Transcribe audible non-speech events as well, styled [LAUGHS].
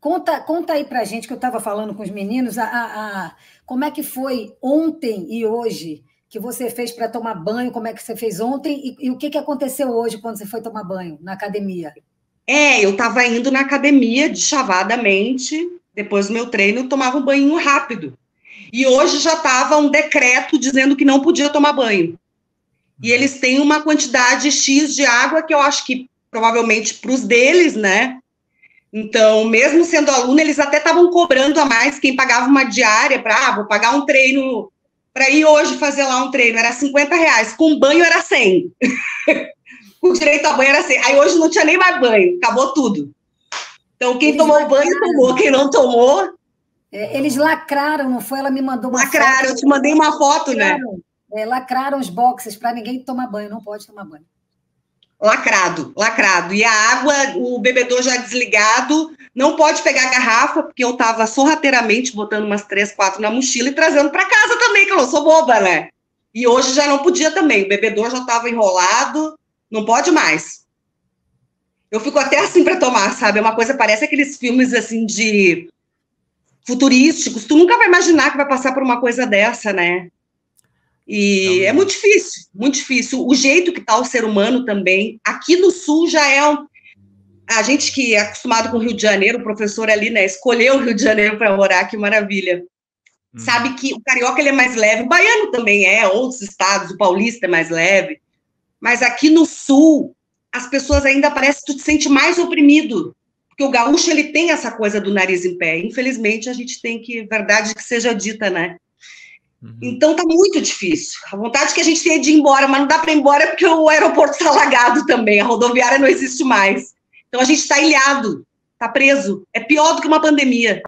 Conta, conta aí pra gente que eu estava falando com os meninos, a, a, a, como é que foi ontem e hoje que você fez para tomar banho, como é que você fez ontem e, e, o que, que aconteceu hoje quando você foi tomar banho na academia? É, eu estava indo na academia de chavadamente, depois do meu treino, eu tomava um banho rápido. E hoje já estava um decreto dizendo que não podia tomar banho. E eles têm uma quantidade X de água que eu acho que provavelmente para os deles, né? Então, mesmo sendo aluno, eles até estavam cobrando a mais quem pagava uma diária para, ah, vou pagar um treino para ir hoje fazer lá um treino, era 50 reais, com banho era 100. [LAUGHS] com direito a banho era 100. Aí hoje não tinha nem mais banho, acabou tudo. Então, quem eles tomou lacraram. banho, tomou. Quem não tomou. É, eles lacraram, não foi? Ela me mandou uma lacraram, foto. eu te mandei uma foto, né? lacraram, né? É, lacraram os boxes para ninguém tomar banho, não pode tomar banho lacrado, lacrado. E a água, o bebedor já desligado, não pode pegar a garrafa, porque eu estava sorrateiramente botando umas três, quatro na mochila e trazendo para casa também, que eu não sou boba, né? E hoje já não podia também, o bebedor já estava enrolado, não pode mais. Eu fico até assim para tomar, sabe? É uma coisa, parece aqueles filmes assim de futurísticos, tu nunca vai imaginar que vai passar por uma coisa dessa, né? E é muito difícil, muito difícil. O jeito que está o ser humano também. Aqui no Sul já é um. A gente que é acostumado com o Rio de Janeiro, o professor ali, né, escolheu o Rio de Janeiro para morar, que maravilha. Hum. Sabe que o carioca ele é mais leve, o baiano também é, outros estados, o paulista é mais leve. Mas aqui no Sul, as pessoas ainda parecem que tu te sente mais oprimido. Porque o gaúcho ele tem essa coisa do nariz em pé. Infelizmente, a gente tem que, verdade que seja dita, né? Uhum. Então tá muito difícil. A vontade que a gente tem de ir embora, mas não dá para ir embora porque o aeroporto está alagado também, a rodoviária não existe mais. Então a gente está ilhado, está preso. É pior do que uma pandemia.